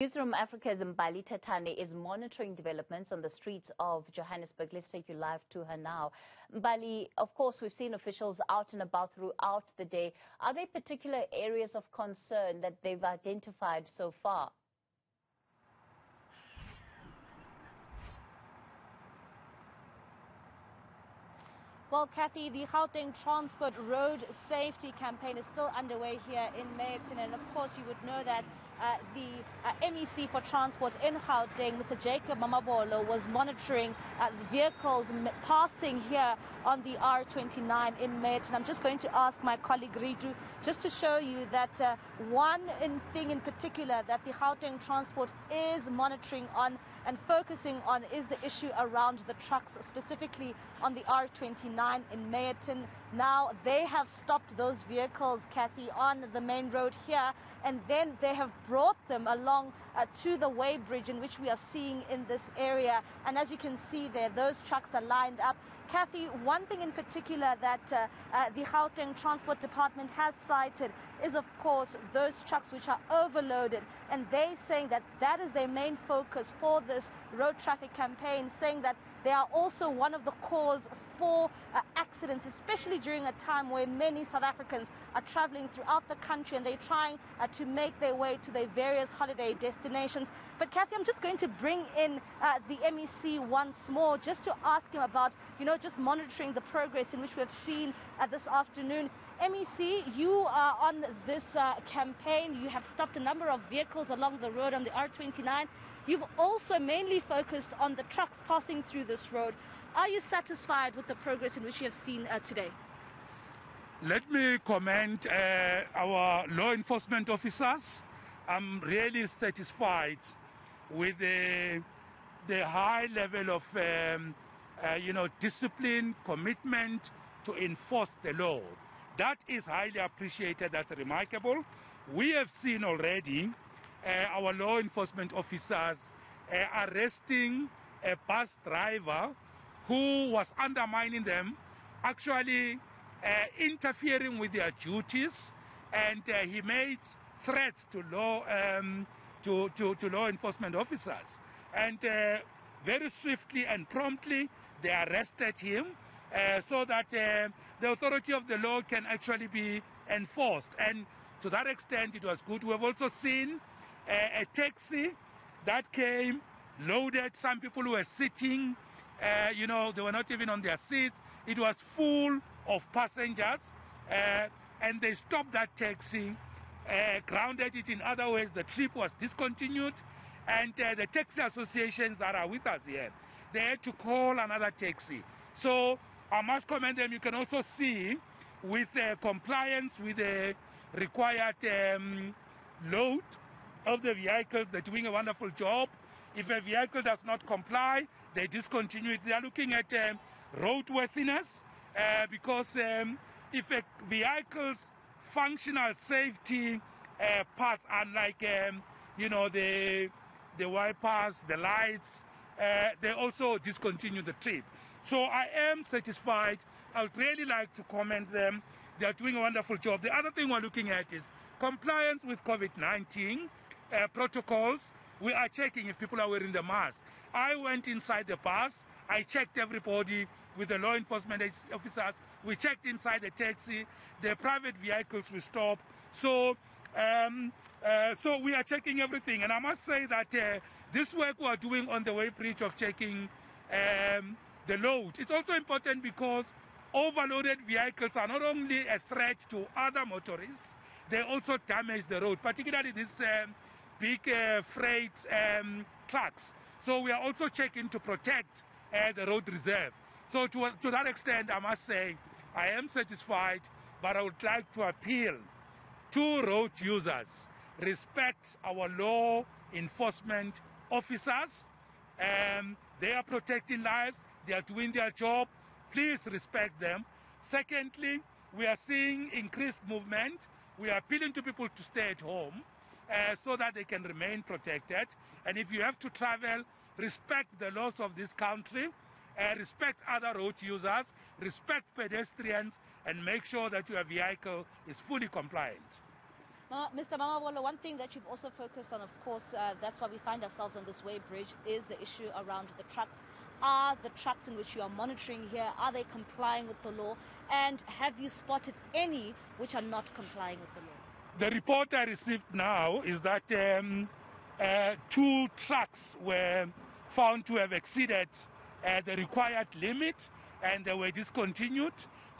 Newzroom Afrika's Mbali Thethani is monitoring developments on the streets of Johannesburg. Let's take you live to her now. Mbali, of course, we've seen officials out and about throughout the day. Are there particular areas of concern that they've identified so far? Well, Kathy, the Gauteng Transport Road Safety Campaign is still underway here in Meyerton, and of course, you would know that the uh, MEC for Transport in Gauteng, Mr. Jacob Mamabolo, was monitoring uh, the vehicles passing here on the R29 in Meyerton. I'm just going to ask my colleague Ritu just to show you that uh, one in thing in particular that the Gauteng Transport is monitoring on and focusing on is the issue around the trucks, specifically on the R29 in Meyerton. Now, they have stopped those vehicles, Kathy, on the main road here, and then they have brought them along uh, to the weighbridge in which we are seeing in this area. And as you can see there, those trucks are lined up. Kathy, one thing in particular that uh, uh, the Gauteng Transport Department has cited is, of course, those trucks which are overloaded. And they saying that that is their main focus for this road traffic campaign, saying that they are also one of the cause for uh, accidents, especially during a time where many South Africans are traveling throughout the country and they're trying uh, to make their way to their various holiday destinations. But Kathy, I'm just going to bring in uh, the MEC once more just to ask him about, you know, just monitoring the progress in which we have seen uh, this afternoon. MEC, you are on this uh, campaign. You have stopped a number of vehicles along the road on the R29. You've also mainly focused on the trucks passing through this road. Are you satisfied with the progress in which you have seen uh, today? Let me commend uh, our law enforcement officers. I'm really satisfied with the, the high level of um, uh, you know, discipline, commitment to enforce the law. That is highly appreciated. That's remarkable. We have seen already uh, our law enforcement officers uh, arresting a bus driver who was undermining them, actually uh, interfering with their duties, and uh, he made threats to law um, to, to, to, law enforcement officers. And uh, very swiftly and promptly, they arrested him uh, so that uh, the authority of the law can actually be enforced. And to that extent, it was good. We have also seen a taxi that came loaded. Some people who were sitting, uh, you know, they were not even on their seats. It was full of passengers, uh, and they stopped that taxi, uh, grounded it in other ways. The trip was discontinued, and uh, the taxi associations that are with us here, they had to call another taxi. So I must commend them. You can also see with uh, compliance with the required um, load of the vehicles. They're doing a wonderful job. If a vehicle does not comply, they discontinue it. They are looking at um, roadworthiness uh, because um, if a vehicle's functional safety uh, parts are like, um, you know, the, the wipers, the lights, uh, they also discontinue the trip. So I am satisfied. I would really like to commend them. They are doing a wonderful job. The other thing we're looking at is compliance with COVID-19 uh, protocols, we are checking if people are wearing the mask. I went inside the bus. I checked everybody with the law enforcement officers. We checked inside the taxi. The private vehicles we stopped. So, um, uh, so we are checking everything. And I must say that uh, this work we are doing on the weighbridge of checking um, the load, it's also important because overloaded vehicles are not only a threat to other motorists, they also damage the road, particularly this um, big uh, freight um, trucks. So we are also checking to protect uh, the road reserve. So to, to that extent, I must say, I am satisfied, but I would like to appeal to road users, respect our law enforcement officers. Um, they are protecting lives. They are doing their job. Please respect them. Secondly, we are seeing increased movement. We are appealing to people to stay at home uh, so that they can remain protected. And if you have to travel, respect the laws of this country, uh, respect other road users, respect pedestrians, and make sure that your vehicle is fully compliant. Mr. Mamabolo, one thing that you've also focused on, of course, uh, that's why we find ourselves on this way bridge, is the issue around the trucks. Are the trucks in which you are monitoring here, are they complying with the law? And have you spotted any which are not complying with the law? The report I received now is that um, uh, two trucks were found to have exceeded uh, the required limit and they were discontinued.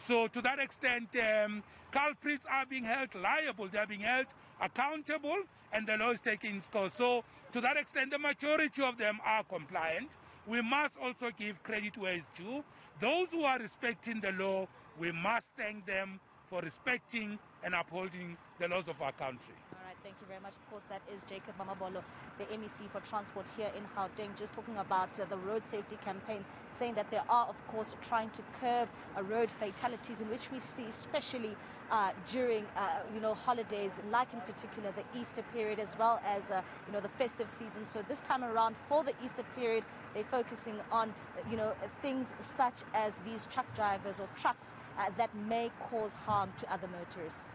So to that extent, um, culprits are being held liable, they are being held accountable, and the law is taking its course. So to that extent, the majority of them are compliant. We must also give credit where it's due. Those who are respecting the law, we must thank them for respecting and upholding the laws of our country. All right, thank you very much. Of course, that is Jacob Mamabolo, the MEC for Transport here in Gauteng, just talking about uh, the road safety campaign, saying that they are, of course, trying to curb uh, road fatalities, in which we see, especially uh, during, uh, you know, holidays, like in particular the Easter period, as well as, uh, you know, the festive season. So this time around, for the Easter period, they're focusing on, you know, things such as these truck drivers or trucks uh, Uh, that may cause harm to other motorists.